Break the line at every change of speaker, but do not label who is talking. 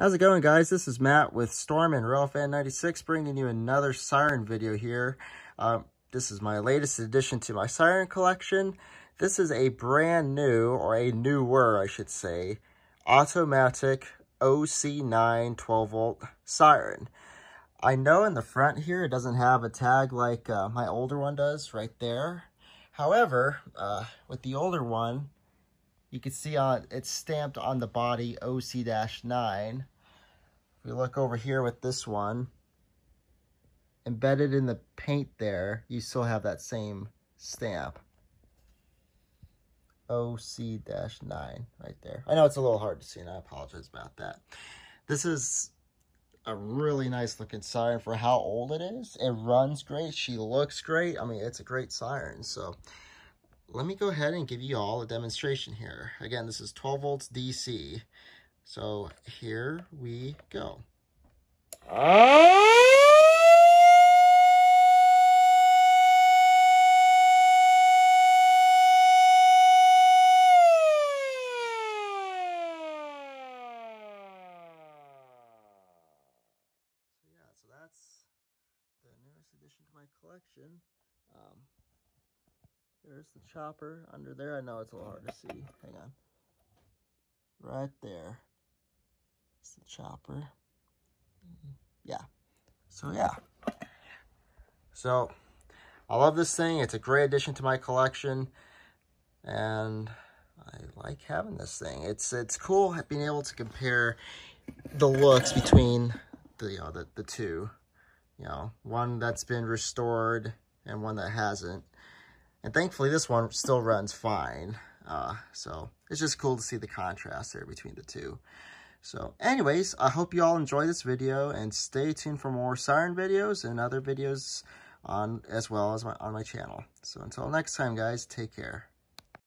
How's it going guys? This is Matt with Storm and Railfan96 bringing you another siren video here. Um, this is my latest addition to my siren collection. This is a brand new, or a newer I should say, Auto-Matic OC-9 12 volt siren. I know in the front here it doesn't have a tag like uh, my older one does right there. However, uh, with the older one, you can see on it's stamped on the body OC-9. If we look over here with this one, embedded in the paint there, you still have that same stamp. OC-9 right there. I know it's a little hard to see and I apologize about that. This is a really nice looking siren for how old it is. It runs great. She looks great. I mean, it's a great siren. So let me go ahead and give you all a demonstration here. Again, this is 12 volts DC. So here we go. Yeah, so that's the newest addition to my collection. Um, there's the chopper under there. I know it's a little hard to see. Hang on. Right there. It's the chopper. Yeah. So, yeah. So, I love this thing. It's a great addition to my collection. And I like having this thing. It's it's cool being able to compare the looks between the, you know, the, the two. You know, one that's been restored and one that hasn't. And thankfully, this one still runs fine. Uh, so it's just cool to see the contrast there between the two. So anyways, I hope you all enjoy this video and stay tuned for more siren videos and other videos on as well as my, on my channel. So until next time, guys, take care.